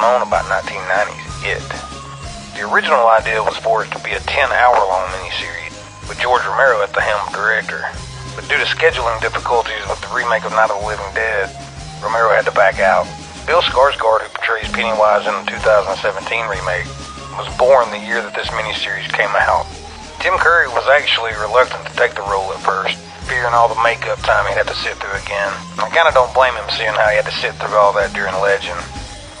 known about 1990's It. The original idea was for it to be a 10-hour-long miniseries, with George Romero at the helm director. But due to scheduling difficulties with the remake of Night of the Living Dead, Romero had to back out. Bill Skarsgård, who portrays Pennywise in the 2017 remake, was born the year that this miniseries came out. Tim Curry was actually reluctant to take the role at first, fearing all the makeup time he had to sit through again. I kinda don't blame him seeing how he had to sit through all that during Legend.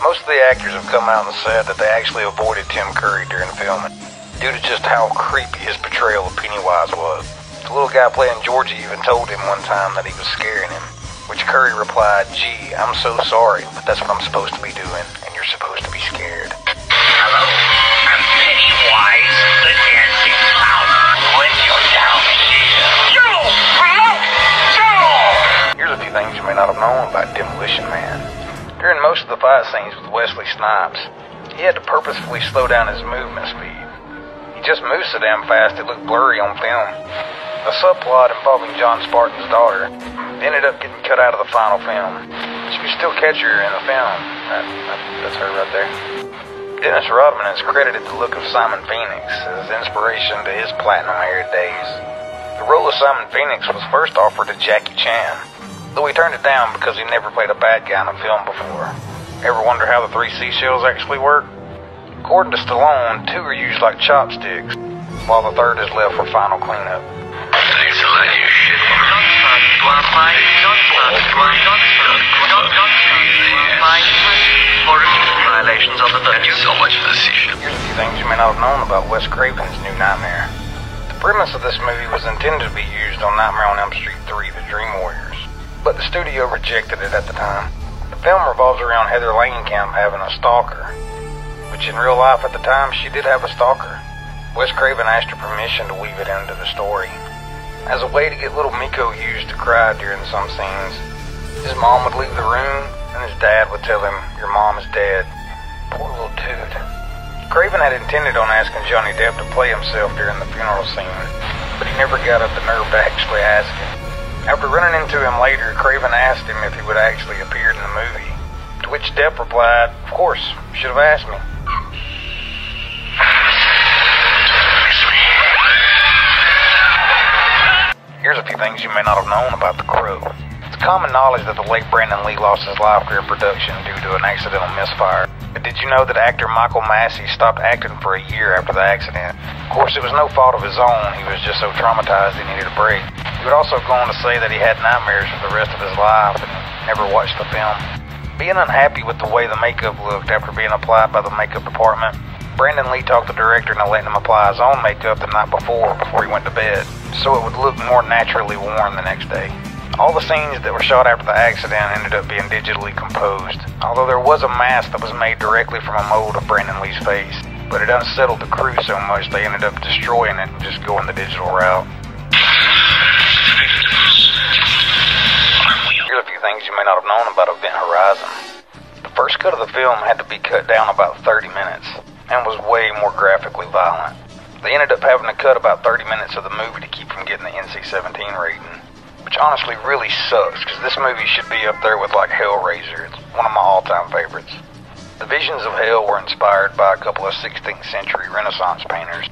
Most of the actors have come out and said that they actually avoided Tim Curry during filming, due to just how creepy his portrayal of Pennywise was. The little guy playing Georgie even told him one time that he was scaring him, which Curry replied, gee, I'm so sorry, but that's what I'm supposed to be doing, and you're supposed to be scared. Hello, I'm Pennywise, the dancing clown. When you're down here. You! Promote! Joe! Here's a few things you may not have known about Demolition Man. Most of the fight scenes with Wesley Snipes, he had to purposefully slow down his movement speed. He just moved so damn fast it looked blurry on film. A subplot involving John Spartan's daughter ended up getting cut out of the final film. You can still catch her in the film. That, that, that's her right there. Dennis Rodman has credited the look of Simon Phoenix as inspiration to his platinum-haired days. The role of Simon Phoenix was first offered to Jackie Chan, though he turned it down because he never played a bad guy in a film before. Ever wonder how the three seashells actually work? According to Stallone, two are used like chopsticks, while the third is left for final cleanup. Thanks a lot, you shit. Violations of the so much for the seashell. Here's a few things you may not have known about Wes Craven's new Nightmare. The premise of this movie was intended to be used on Nightmare on Elm Street 3, The Dream Warriors, but the studio rejected it at the time. The film revolves around Heather Langenkamp having a stalker, which in real life at the time she did have a stalker. Wes Craven asked her permission to weave it into the story. As a way to get little Miko used to cry during some scenes, his mom would leave the room and his dad would tell him, Your mom is dead. Poor little dude. Craven had intended on asking Johnny Depp to play himself during the funeral scene, but he never got up the nerve to actually ask him. After running into him later, Craven asked him if he would actually appear in the movie, to which Depp replied, Of course, you should have asked me. Here's a few things you may not have known about The Crow. Common knowledge that the late Brandon Lee lost his life during production due to an accidental misfire. But did you know that actor Michael Massee stopped acting for a year after the accident? Of course, it was no fault of his own. He was just so traumatized he needed a break. He would also go on to say that he had nightmares for the rest of his life and never watched the film. Being unhappy with the way the makeup looked after being applied by the makeup department, Brandon Lee talked the director into letting him apply his own makeup the night before, before he went to bed, so it would look more naturally worn the next day. All the scenes that were shot after the accident ended up being digitally composed, although there was a mask that was made directly from a mold of Brandon Lee's face. But it unsettled the crew so much they ended up destroying it and just going the digital route. Here's a few things you may not have known about Event Horizon. The first cut of the film had to be cut down about 30 minutes and was way more graphically violent. They ended up having to cut about 30 minutes of the movie to keep from getting the NC-17 rating, which honestly really sucks because this movie should be up there with like Hellraiser. It's one of my all-time favorites. The visions of hell were inspired by a couple of 16th century Renaissance painters.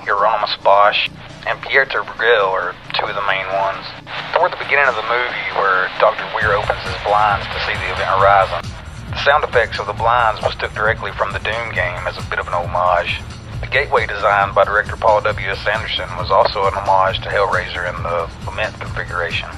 Hieronymus Bosch and Pieter Bruegel are two of the main ones. Toward the beginning of the movie, where Dr. Weir opens his blinds to see the event horizon, the sound effects of the blinds was took directly from the Doom game as a bit of an homage. The gateway designed by director Paul W.S. Anderson was also an homage to Hellraiser in the Lament configuration.